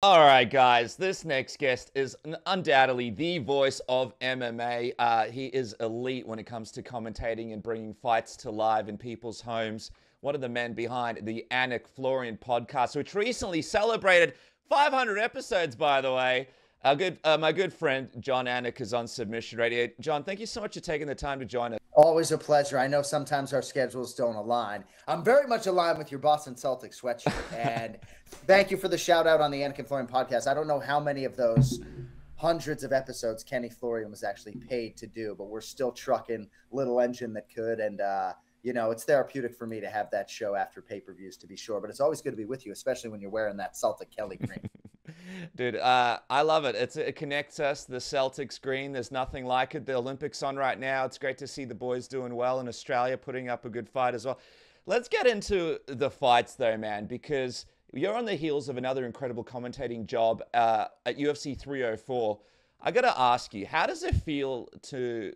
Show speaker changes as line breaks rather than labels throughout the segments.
All right, guys, this next guest is undoubtedly the voice of MMA. Uh, he is elite when it comes to commentating and bringing fights to live in people's homes. One of the men behind the Anik Florian podcast, which recently celebrated 500 episodes, by the way. Our good, uh, my good friend Jon Anik is on Submission Radio. Jon, thank you so much for taking the time to join us.
Always a pleasure. I know sometimes our schedules don't align. I'm very much aligned with your Boston Celtics sweatshirt. and thank you for the shout out on the Anik Florian podcast. I don't know how many of those hundreds of episodes Kenny Florian was actually paid to do, but we're still trucking little engine that could. And, uh, you know, it's therapeutic for me to have that show after pay per views, to be sure. But it's always good to be with you, especially when you're wearing that Celtic Kelly green.
Dude, uh, I love it. It's, it connects us, the Celtics green. There's nothing like it. The Olympics on right now. It's great to see the boys doing well in Australia, putting up a good fight as well. Let's get into the fights, though, man, because you're on the heels of another incredible commentating job uh, at UFC 304. I got to ask you, how does it feel to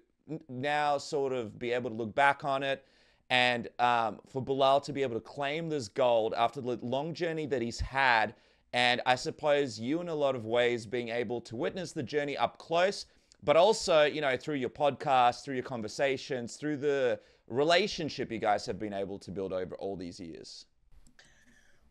now sort of be able to look back on it and um, for Belal to be able to claim this gold after the long journey that he's had? And I suppose you, in a lot of ways, being able to witness the journey up close, but also, you know, through your podcast, through your conversations, through the relationship you guys have been able to build over all these years.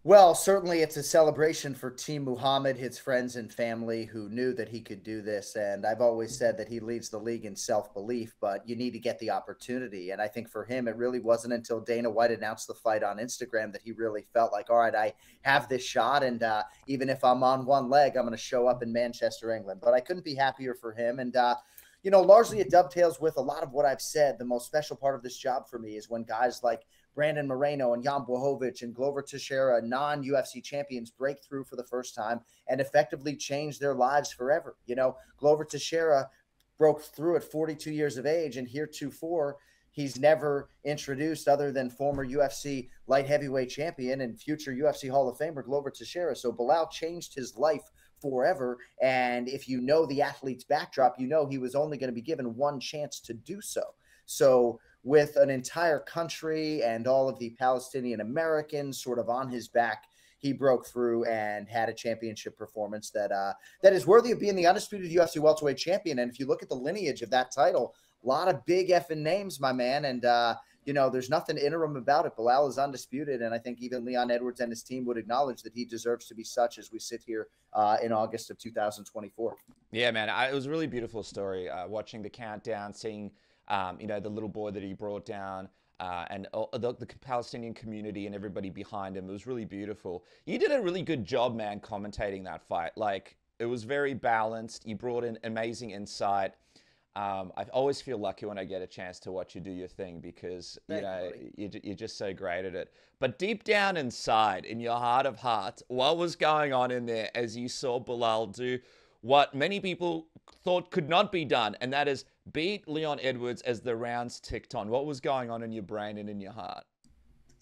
Well, certainly it's a celebration for Team Muhammad, his friends and family who knew that he could do this. And I've always said that he leads the league in self belief, but you need to get the opportunity. And I think for him, it really wasn't until Dana White announced the fight on Instagram that he really felt like, all right, I have this shot. And uh, even if I'm on one leg, I'm going to show up in Manchester, England. But I couldn't be happier for him. And, uh, you know, largely it dovetails with a lot of what I've said. The most special part of this job for me is when guys like Brandon Moreno and Jan Blachowicz and Glover Teixeira, non UFC champions, break through for the first time and effectively change their lives forever. You know, Glover Teixeira broke through at 42 years of age, and heretofore, he's never introduced other than former UFC light heavyweight champion and future UFC Hall of Famer Glover Teixeira. So Belal changed his life forever. And if you know the athlete's backdrop, you know he was only going to be given one chance to do so. So with an entire country and all of the Palestinian Americans sort of on his back, he broke through and had a championship performance that uh, that is worthy of being the undisputed UFC welterweight champion. And if you look at the lineage of that title, a lot of big effing names, my man. And uh, you know, there's nothing interim about it. Belal is undisputed, and I think even Leon Edwards and his team would acknowledge that he deserves to be such as we sit here uh, in August of 2024.
Yeah, man, I, it was a really beautiful story uh, watching the countdown, seeing um, you know, the little boy that he brought down. Uh, and the, the, Palestinian community and everybody behind him. It was really beautiful. You did a really good job, man, commentating that fight. Like, it was very balanced. You brought in amazing insight. Um, I always feel lucky when I get a chance to watch you do your thing because you know you, you're just so great at it. But deep down inside, in your heart of hearts, what was going on in there as you saw Belal do what many people thought could not be done, and that is beat Leon Edwards as the rounds ticked on. What was going on in your brain and in your heart?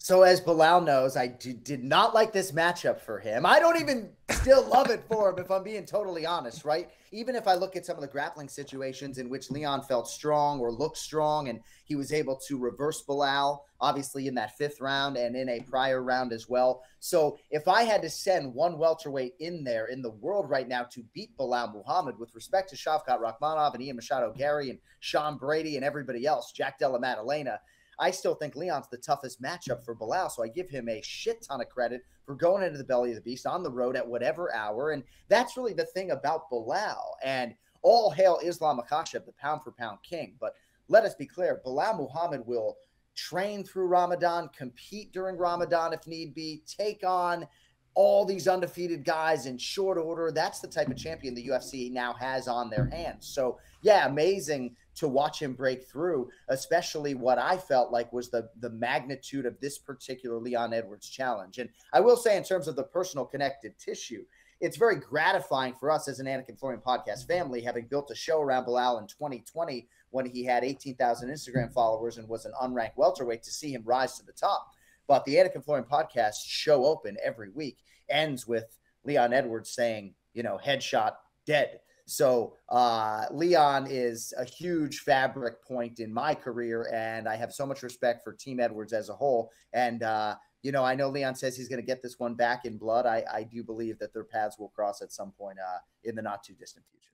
So, as Belal knows, I did not like this matchup for him. I don't even still love it for him, if I'm being totally honest, right? Even if I look at some of the grappling situations in which Leon felt strong or looked strong, and he was able to reverse Belal, obviously in that fifth round and in a prior round as well. So, if I had to send one welterweight in there in the world right now to beat Belal Muhammad with respect to Shavkat Rakhmonov and Ian Machado Garry and Sean Brady and everybody else, Jack Della Maddalena, I still think Leon's the toughest matchup for Belal. So I give him a shit ton of credit for going into the belly of the beast on the road at whatever hour. And that's really the thing about Belal. And all hail Islam Makhachev, the pound for pound king. But let us be clear Belal Muhammad will train through Ramadan, compete during Ramadan if need be, take on all these undefeated guys in short order. That's the type of champion the UFC now has on their hands. So, yeah, amazing to watch him break through, especially what I felt like was the the magnitude of this particular Leon Edwards challenge. And I will say, in terms of the personal connected tissue, it's very gratifying for us as an Anik and Florian podcast family, having built a show around Belal in 2020 when he had 18,000 Instagram followers and was an unranked welterweight to see him rise to the top. But the Anik and Florian podcast show open every week ends with Leon Edwards saying, you know, headshot dead. So uh, Leon is a huge fabric point in my career, and I have so much respect for Team Edwards as a whole. And uh, you know, I know Leon says he's going to get this one back in blood. I, I do believe that their paths will cross at some point uh, in the not too distant future.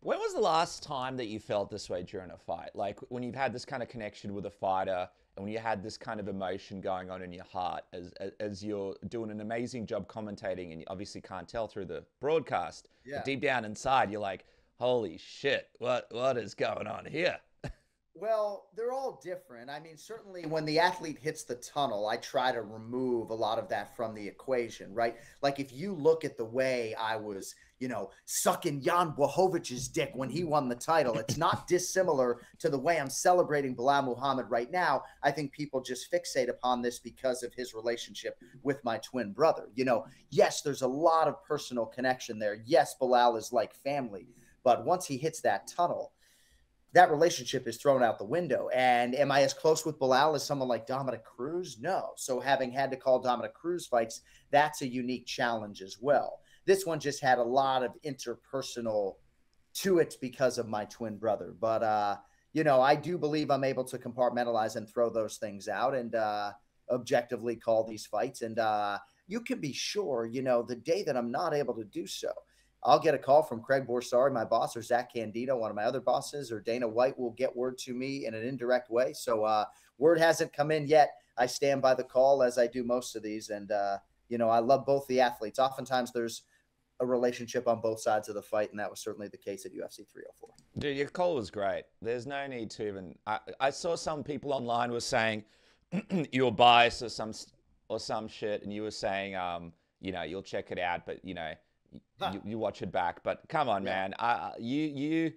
When was the last time that you felt this way during a fight? Like when you've had this kind of connection with a fighter and when you had this kind of emotion going on in your heart as, as, as you're doing an amazing job commentating and you obviously can't tell through the broadcast, yeah. but deep down inside, you're like, holy shit, what, what is going on here?
Well, they're all different. I mean, certainly when the athlete hits the tunnel, I try to remove a lot of that from the equation, right? Like if you look at the way I was, you know, sucking Jan Blachowicz's dick when he won the title, it's not dissimilar to the way I'm celebrating Belal Muhammad right now. I think people just fixate upon this because of his relationship with my twin brother. You know, yes, there's a lot of personal connection there. Yes, Belal is like family, but once he hits that tunnel, that relationship is thrown out the window. And am I as close with Belal as someone like Dominick Cruz? No. So having had to call Dominick Cruz fights, that's a unique challenge as well. This one just had a lot of interpersonal to it because of my twin brother. But uh, you know, I do believe I'm able to compartmentalize and throw those things out and uh, objectively call these fights. And uh, you can be sure, you know, the day that I'm not able to do so, I'll get a call from Craig Borsari, my boss, or Zach Candido, one of my other bosses, or Dana White will get word to me in an indirect way. So uh, word hasn't come in yet. I stand by the call as I do most of these, and uh, you know I love both the athletes. Oftentimes there's a relationship on both sides of the fight, and that was certainly the case at UFC 304.
Dude, your call was great. There's no need to even. I, I saw some people online were saying you're biased or some or some shit, and you were saying, um, you know, you'll check it out, but you know you, you, watch it back. But come on, yeah. man, I, you you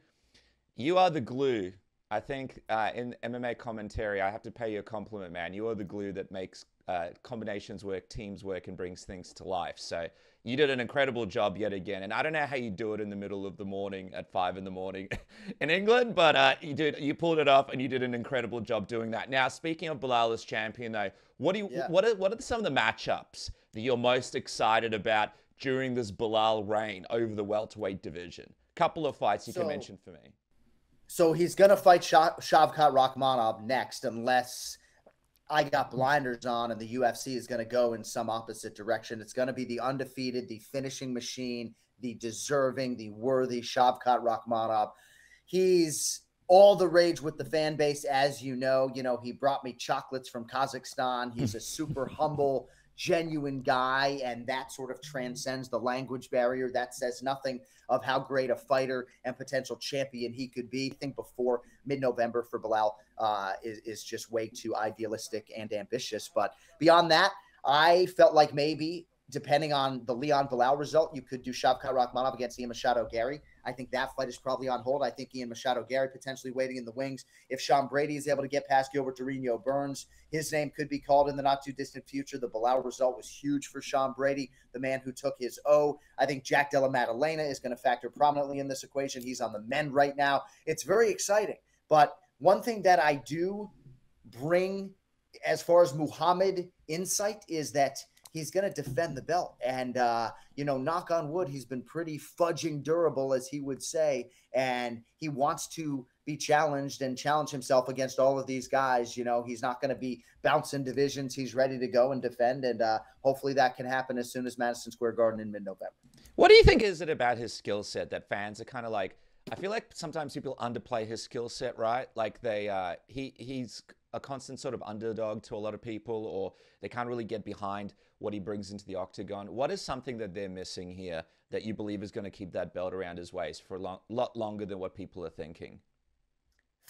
you are the glue. I think uh, in MMA commentary, I have to pay you a compliment, man. You are the glue that makes uh, combinations work, teams work, and brings things to life. So you did an incredible job yet again. And I don't know how you do it in the middle of the morning at five in the morning in England, but uh, you did. You pulled it off, and you did an incredible job doing that. Now, speaking of Belal as champion, though, what do you? Yeah. What are what are some of the matchups that you're most excited about? during this Belal reign over the welterweight division? Couple of fights you so, can mention for me.
So he's going to fight Shavkat Rakhmonov next, unless I got blinders on and the UFC is going to go in some opposite direction. It's going to be the undefeated, the finishing machine, the deserving, the worthy Shavkat Rakhmonov. He's all the rage with the fan base, as you know. You know, he brought me chocolates from Kazakhstan. He's a super humble genuine guy, and that sort of transcends the language barrier. That says nothing of how great a fighter and potential champion he could be. I think before mid November for Belal uh, is, is just way too idealistic and ambitious. But beyond that, I felt like maybe depending on the Leon Belal result, you could do Shavkat Rakhmonov against Ian Machado Garry. I think that fight is probably on hold. I think Ian Machado Garry potentially waiting in the wings. If Sean Brady is able to get past Gilbert Durinho Burns, his name could be called in the not too distant future. The Belal result was huge for Sean Brady, the man who took his O. I think Jack Della Maddalena is going to factor prominently in this equation. He's on the men right now. It's very exciting. But one thing that I do bring as far as Muhammad insight is that – he's going to defend the belt. And, uh, you know, knock on wood, he's been pretty fudging durable, as he would say. And he wants to be challenged and challenge himself against all of these guys. You know, he's not going to be bouncing divisions. He's ready to go and defend. And uh, hopefully that can happen as soon as Madison Square Garden in mid November.
What do you think is it about his skill set that fans are kind of like, I feel like sometimes people underplay his skill set, right? Like they, uh, he, he's a constant sort of underdog to a lot of people, or they can't really get behind what he brings into the octagon. What is something that they're missing here that you believe is going to keep that belt around his waist for a long, lot longer than what people are thinking?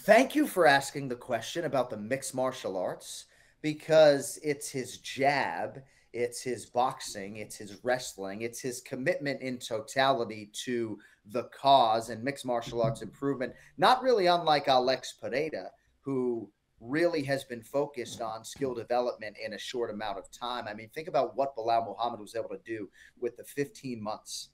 Thank you for asking the question about the mixed martial arts because it's his jab, it's his boxing, it's his wrestling, it's his commitment in totality to the cause and mixed martial arts improvement. Not really unlike Alex Pereira, who really has been focused on skill development in a short amount of time. I mean, think about what Belal Muhammad was able to do with the 15 months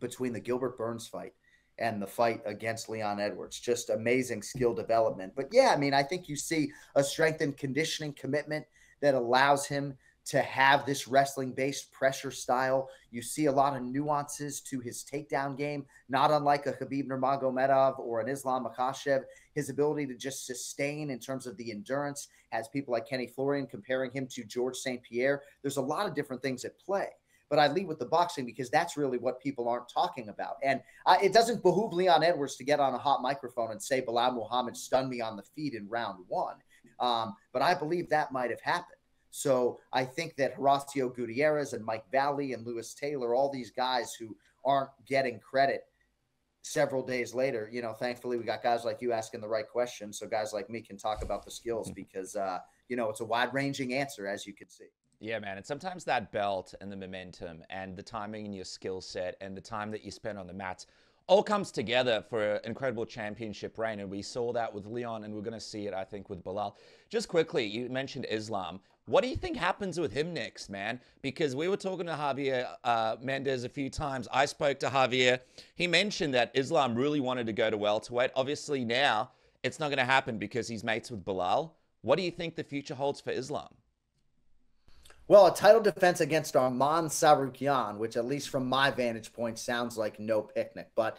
between the Gilbert Burns fight and the fight against Leon Edwards. Just amazing skill development. But yeah, I mean, I think you see a strength and conditioning commitment that allows him to have this wrestling based pressure style. You see a lot of nuances to his takedown game, not unlike a Khabib Nurmagomedov or an Islam Makhachev. His ability to just sustain in terms of the endurance has people like Kenny Florian comparing him to George St. Pierre. There's a lot of different things at play. But I lead with the boxing because that's really what people aren't talking about. And uh, it doesn't behoove Leon Edwards to get on a hot microphone and say Belal Muhammad stunned me on the feet in round one. Um, but I believe that might have happened. So I think that Horacio Gutierrez and Mike Valle and Lewis Taylor, all these guys who aren't getting credit several days later, you know, thankfully we got guys like you asking the right questions. So guys like me can talk about the skills mm-hmm. because, uh, you know, it's a wide ranging answer, as you can see.
Yeah, man. And sometimes that belt and the momentum and the timing and your skill set and the time that you spend on the mats all comes together for an incredible championship reign. And we saw that with Leon, and we're going to see it, I think, with Belal. Just quickly, you mentioned Islam. What do you think happens with him next, man? Because we were talking to Javier uh, Mendez a few times. I spoke to Javier. He mentioned that Islam really wanted to go to welterweight. Obviously, now it's not going to happen because he's mates with Belal. What do you think the future holds for Islam?
Well, a title defense against Arman Tsarukyan, which at least from my vantage point sounds like no picnic. But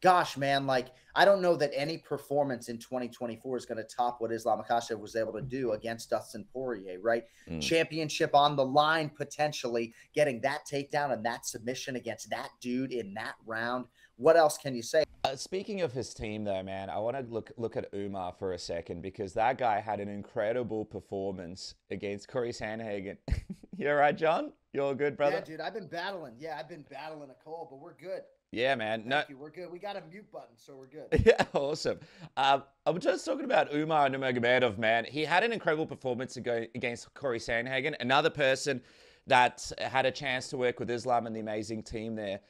gosh, man, like I don't know that any performance in 2024 is going to top what Islam Makhachev was able to do against Dustin Poirier, right? Mm. Championship on the line, potentially getting that takedown and that submission against that dude in that round. What else can you say?
Uh, speaking of his team, though, man, I want to look look at Umar for a second because that guy had an incredible performance against Corey Sandhagen. You're right, Jon. You're good, brother.
Yeah, dude. I've been battling. Yeah, I've been battling a cold, but we're good.
Yeah, man.
Thank no, you. we're good. We got a mute button, so we're good.
Yeah, awesome. Um, I'm just talking about Umar Nurmagomedov, man. He had an incredible performance against Corey Sandhagen, another person that had a chance to work with Islam and the amazing team there.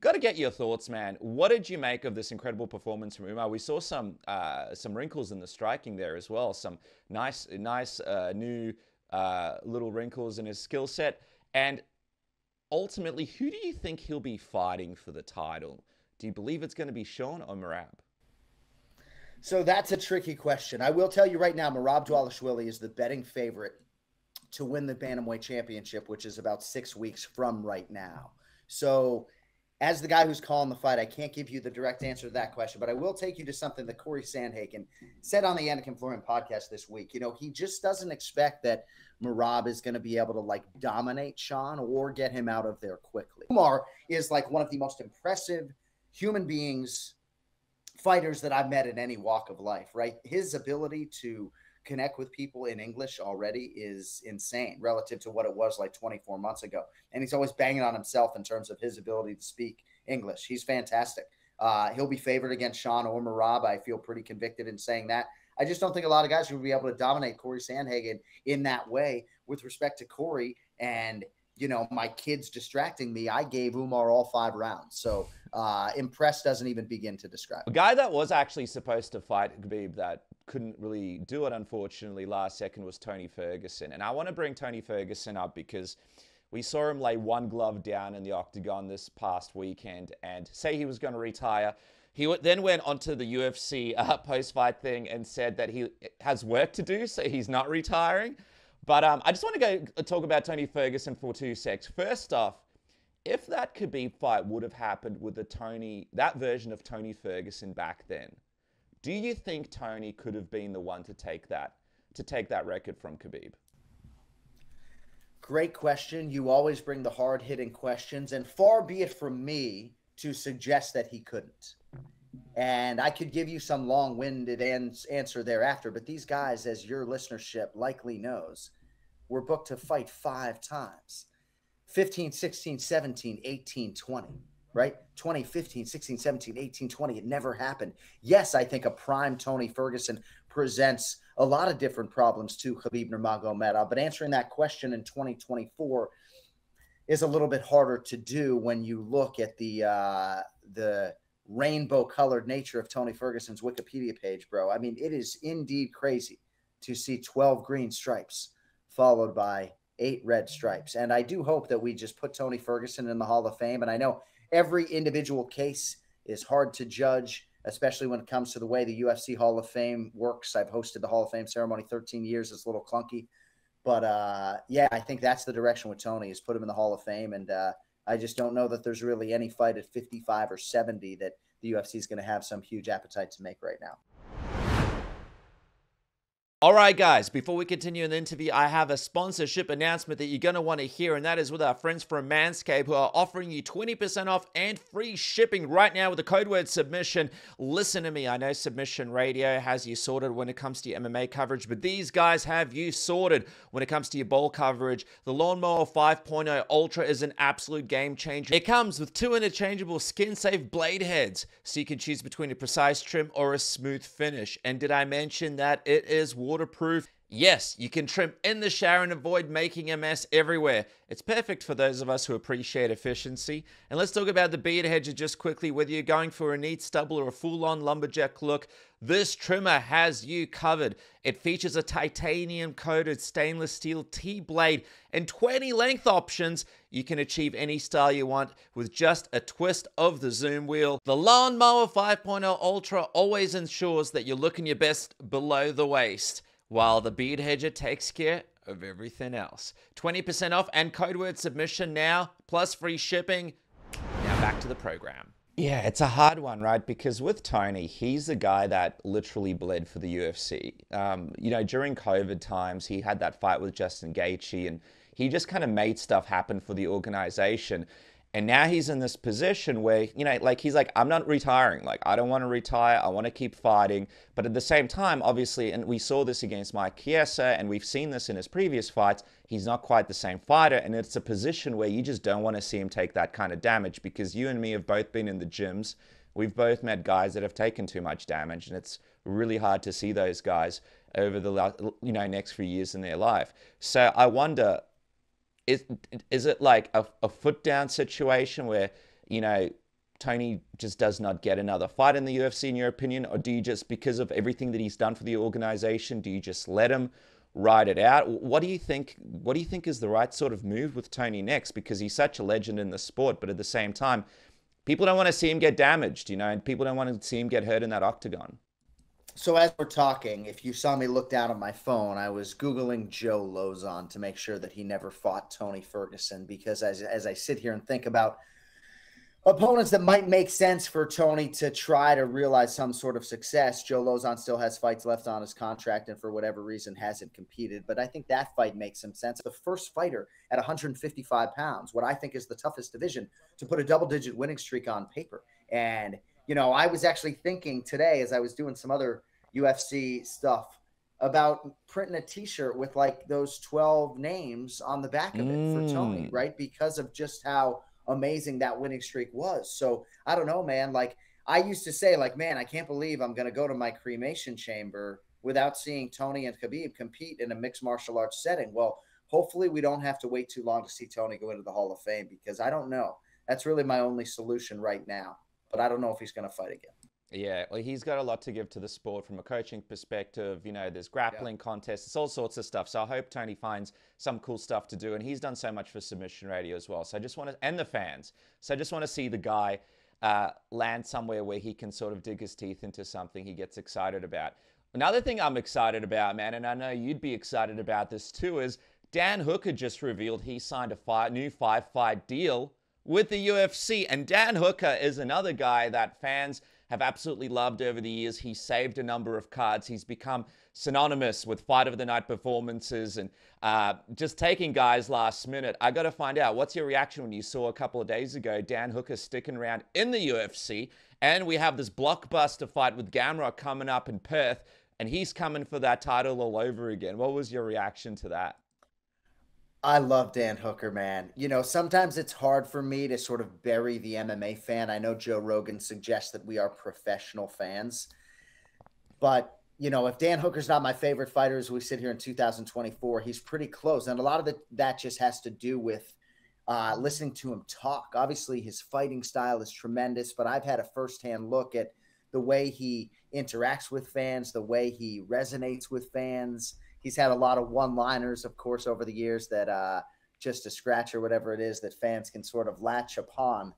Got to get your thoughts, man. What did you make of this incredible performance from Umar? We saw some uh, some wrinkles in the striking there as well. Some nice, nice uh, new uh, little wrinkles in his skill set. And ultimately, who do you think he'll be fighting for the title? Do you believe it's going to be Sean or Merab?
So that's a tricky question. I will tell you right now, Merab Dvalishvili is the betting favorite to win the Bantamweight Championship, which is about six weeks from right now. So as the guy who's calling the fight, I can't give you the direct answer to that question, but I will take you to something that Corey Sandhagen said on the Anik & Florian podcast this week. You know, he just doesn't expect that Merab is going to be able to like dominate Sean or get him out of there quickly. Umar is like one of the most impressive human beings, fighters that I've met in any walk of life, right? His ability to connect with people in English already is insane relative to what it was like 24 months ago. And he's always banging on himself in terms of his ability to speak English. He's fantastic. Uh, he'll be favored against Sean or Merab. I feel pretty convicted in saying that. I just don't think a lot of guys will be able to dominate Corey Sandhagen in that way with respect to Corey. And, you know, my kids distracting me, I gave Umar all five rounds. So uh, impressed doesn't even begin to describe.
A guy that was actually supposed to fight Khabib that couldn't really do it, unfortunately, last second was Tony Ferguson. And I want to bring Tony Ferguson up because we saw him lay one glove down in the octagon this past weekend and say he was going to retire. He then went onto the UFC uh, post-fight thing and said that he has work to do, so he's not retiring. But um, I just want to go uh, talk about Tony Ferguson for two secs. First off, if that Khabib fight would have happened with the Tony, that version of Tony Ferguson back then, do you think Tony could have been the one to take that to take that record from Khabib?
Great question. You always bring the hard hitting questions, and far be it from me to suggest that he couldn't. And I could give you some long winded ans- answer thereafter, but these guys, as your listenership likely knows, were booked to fight five times 15, 16, 17, 18, 20 right? 2015, 16, 17, 18, 20. It never happened. Yes, I think a prime Tony Ferguson presents a lot of different problems to Khabib Nurmagomedov, but answering that question in 2024 is a little bit harder to do when you look at the uh, the rainbow colored nature of Tony Ferguson's Wikipedia page, bro. I mean, it is indeed crazy to see 12 green stripes followed by eight red stripes. And I do hope that we just put Tony Ferguson in the Hall of Fame. And I know every individual case is hard to judge, especially when it comes to the way the UFC Hall of Fame works. I've hosted the Hall of Fame ceremony 13 years. It's a little clunky. But uh, yeah, I think that's the direction with Tony is put him in the Hall of Fame, and uh, I just don't know that there's really any fight at 55 or 70 that the UFC is going to have some huge appetite to make right now.
All right, guys, before we continue in the interview, I have a sponsorship announcement that you're going to want to hear, and that is with our friends from Manscaped who are offering you 20% off and free shipping right now with the code word submission. Listen to me. I know Submission Radio has you sorted when it comes to your MMA coverage, but these guys have you sorted when it comes to your ball coverage. The Lawnmower 5.0 Ultra is an absolute game changer. It comes with two interchangeable skin safe blade heads, so you can choose between a precise trim or a smooth finish. And did I mention that it is water waterproof. Yes, you can trim in the shower and avoid making a mess everywhere. It's perfect for those of us who appreciate efficiency. And let's talk about the beard hedger just quickly. Whether you're going for a neat stubble or a full on lumberjack look, this trimmer has you covered. It features a titanium coated stainless steel T blade and 20 length options. You can achieve any style you want with just a twist of the zoom wheel. The Lawnmower 5.0 Ultra always ensures that you're looking your best below the waist while the beard hedger takes care of everything else. 20% off and code word submission now, plus free shipping. Now back to the program. Yeah, it's a hard one, right? Because with Tony, he's the guy that literally bled for the UFC. Um, you know, during COVID times, he had that fight with Justin Gaethje, and he just kind of made stuff happen for the organization. And now he's in this position where, you know, like he's like, I'm not retiring. Like, I don't want to retire. I want to keep fighting. But at the same time, obviously, and we saw this against Mike Chiesa, and we've seen this in his previous fights, he's not quite the same fighter. And it's a position where you just don't want to see him take that kind of damage because you and me have both been in the gyms. We've both met guys that have taken too much damage, and it's really hard to see those guys over the you know next few years in their life. So I wonder is is it like a, a foot down situation where you know Tony just does not get another fight in the UFC in your opinion, or do you just because of everything that he's done for the organization, do you just let him ride it out? What do you think? What do you think is the right sort of move with Tony next? Because he's such a legend in the sport, but at the same time, people don't want to see him get damaged, you know, and people don't want to see him get hurt in that octagon.
So as we're talking, if you saw me look down at my phone, I was googling Joe Lauzon to make sure that he never fought Tony Ferguson because as as I sit here and think about opponents that might make sense for Tony to try to realize some sort of success, Joe Lauzon still has fights left on his contract and for whatever reason hasn't competed. But I think that fight makes some sense. The first fighter at 155 pounds, what I think is the toughest division, to put a double digit winning streak on paper. And you know, I was actually thinking today as I was doing some other UFC stuff about printing a t-shirt with like those 12 names on the back of it mm. for Tony, mm. right? Because of just how amazing that winning streak was. So I don't know, man. Like I used to say, like, man, I can't believe I'm gonna go to my cremation chamber without seeing Tony and Khabib compete in a mixed martial arts setting. Well, hopefully we don't have to wait too long to see Tony go into the Hall of Fame because I don't know. That's really my only solution right now but I don't know if he's going to fight again.
Yeah, well, he's got a lot to give to the sport from a coaching perspective. You know, there's grappling yeah. contests, it's all sorts of stuff. So I hope Tony finds some cool stuff to do. And he's done so much for Submission Radio as well. So I just want to, and the fans. So I just want to see the guy uh, land somewhere where he can sort of dig his teeth into something he gets excited about. Another thing I'm excited about, man, and I know you'd be excited about this too, is Dan Hooker just revealed he signed a five, new five fight deal with the UFC. And Dan Hooker is another guy that fans have absolutely loved over the years. He saved a number of cards. He's become synonymous with fight of the night performances and uh, just taking guys last minute. I got to find out what's your reaction when you saw a couple of days ago Dan Hooker sticking around in the UFC, and we have this blockbuster fight with Gamrot coming up in Perth, and he's coming for that title all over again. What was your reaction to that?
I love Dan Hooker, man. You know, sometimes it's hard for me to sort of bury the MMA fan. I know Joe Rogan suggests that we are professional fans, but you know, if Dan Hooker's not my favorite fighter as we sit here in 2024, he's pretty close. And a lot of the, that just has to do with uh, listening to him talk. Obviously, his fighting style is tremendous, but I've had a firsthand look at the way he interacts with fans, the way he resonates with fans he's had a lot of one liners, of course, over the years that uh, just a scratch or whatever it is that fans can sort of latch upon.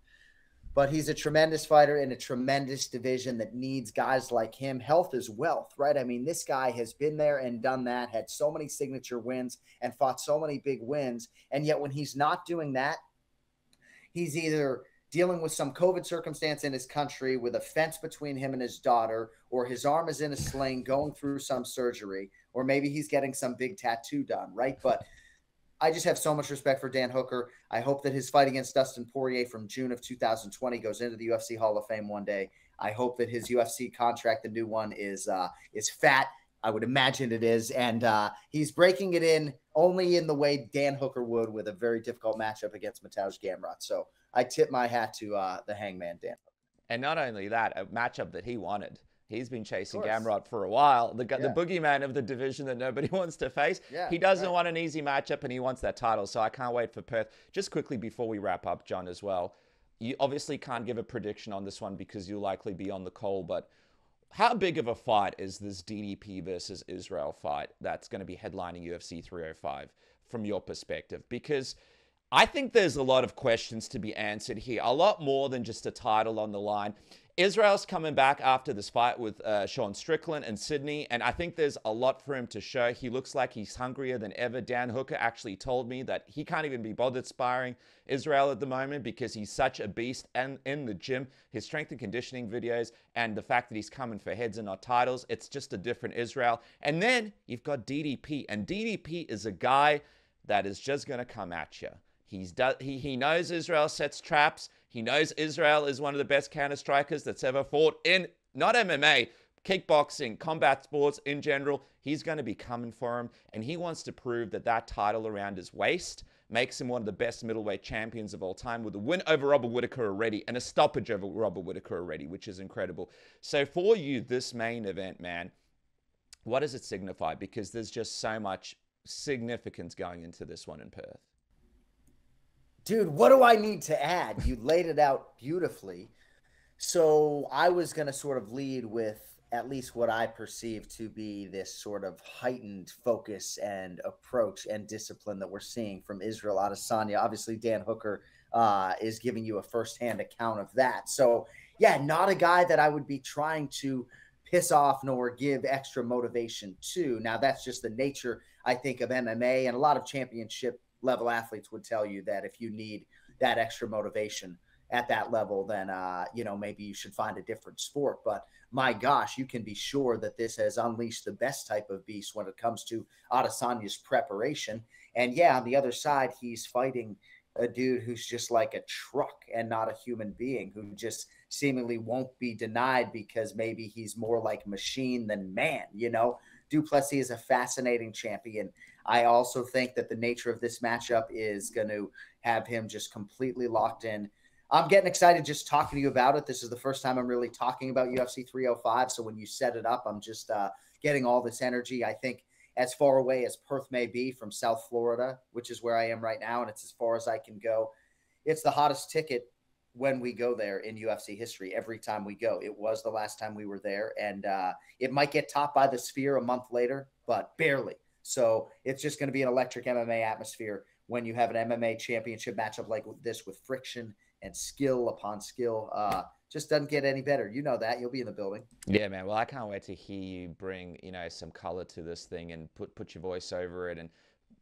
but he's a tremendous fighter in a tremendous division that needs guys like him. Health is wealth, right? I mean, this guy has been there and done that, had so many signature wins and fought so many big wins. And yet, when he's not doing that, he's either dealing with some COVID circumstance in his country with a fence between him and his daughter, or his arm is in a sling going through some surgery, or maybe he's getting some big tattoo done, right? But I just have so much respect for Dan Hooker. I hope that his fight against Dustin Poirier from June of 2020 goes into the UFC Hall of Fame one day. I hope that his UFC contract, the new one, is uh, is fat. I would imagine it is, and uh, he's breaking it in only in the way Dan Hooker would with a very difficult matchup against Mateusz Gamrot. So I tip my hat to uh, the Hangman Dan.
And not only that, a matchup that he wanted. He's been chasing Gamrot for a while. The, yeah. the boogeyman of the division that nobody wants to face. Yeah, he doesn't right. want an easy matchup and he wants that title. So I can't wait for Perth. Just quickly before we wrap up, Jon, as well. You obviously can't give a prediction on this one because you'll likely be on the call, but how big of a fight is this DDP versus Israel fight that's going to be headlining UFC 305 from your perspective? Because I think there's a lot of questions to be answered here, a lot more than just a title on the line. Israel's coming back after this fight with uh, Sean Strickland and Sydney, and I think there's a lot for him to show. He looks like he's hungrier than ever. Dan Hooker actually told me that he can't even be bothered sparring Israel at the moment because he's such a beast and in the gym. His strength and conditioning videos and the fact that he's coming for heads and not titles, it's just a different Israel. And then you've got DDP, and DDP is a guy that is just going to come at you. He's do, he, he knows Israel sets traps. He knows Israel is one of the best counter strikers that's ever fought in not MMA, kickboxing, combat sports in general. He's going to be coming for him, and he wants to prove that that title around his waist makes him one of the best middleweight champions of all time with a win over Robert Whitaker already and a stoppage over Robert Whitaker already, which is incredible. So for you, this main event, man, what does it signify? Because there's just so much significance going into this one in Perth.
Dude, what do I need to add? You laid it out beautifully. So I was going to sort of lead with at least what I perceive to be this sort of heightened focus and approach and discipline that we're seeing from Israel Adesanya. Obviously, Dan Hooker uh, is giving you a firsthand account of that. So, yeah, not a guy that I would be trying to piss off nor give extra motivation to. Now, that's just the nature, I think, of MMA and a lot of championship level athletes would tell you that if you need that extra motivation at that level, then uh, you know maybe you should find a different sport. But my gosh, you can be sure that this has unleashed the best type of beast when it comes to Adesanya's preparation. And yeah, on the other side, he's fighting a dude who's just like a truck and not a human being who just seemingly won't be denied because maybe he's more like machine than man, you know? Du Plessis is a fascinating champion. I also think that the nature of this matchup is going to have him just completely locked in. I'm getting excited just talking to you about it. This is the first time I'm really talking about UFC 305. So when you set it up, I'm just uh, getting all this energy. I think as far away as Perth may be from South Florida, which is where I am right now, and it's as far as I can go. It's the hottest ticket when we go there in UFC history. Every time we go, it was the last time we were there, and uh, it might get topped by the Sphere a month later, but barely. So it's just going to be an electric MMA atmosphere when you have an MMA championship matchup like this with friction and skill upon skill. Uh, just doesn't get any better. You know that. You'll be in the building.
Yeah, man. Well, I can't wait to hear you bring, you know, some color to this thing and put put your voice over it and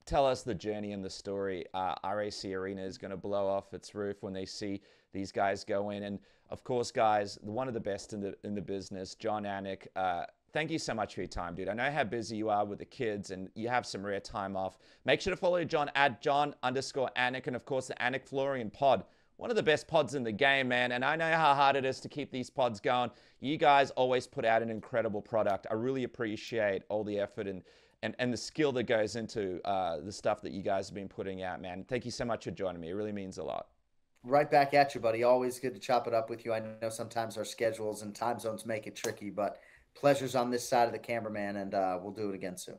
tell us the journey and the story. Uh, RAC Arena is going to blow off its roof when they see these guys go in. And of course, guys, one of the best in the in the business, Jon Anik. Uh, thank you so much for your time, dude. I know how busy you are with the kids and you have some rare time off. Make sure to follow Jon at Jon underscore Anik and of course the Anik Florian pod. One of the best pods in the game, man. And I know how hard it is to keep these pods going. You guys always put out an incredible product. I really appreciate all the effort and and, and the skill that goes into uh, the stuff that you guys have been putting out, man. Thank you so much for joining me. It really means a lot.
Right back at you, buddy. Always good to chop it up with you. I know sometimes our schedules and time zones make it tricky, but pleasure's on this side of the cameraman, and uh, we'll do it again soon.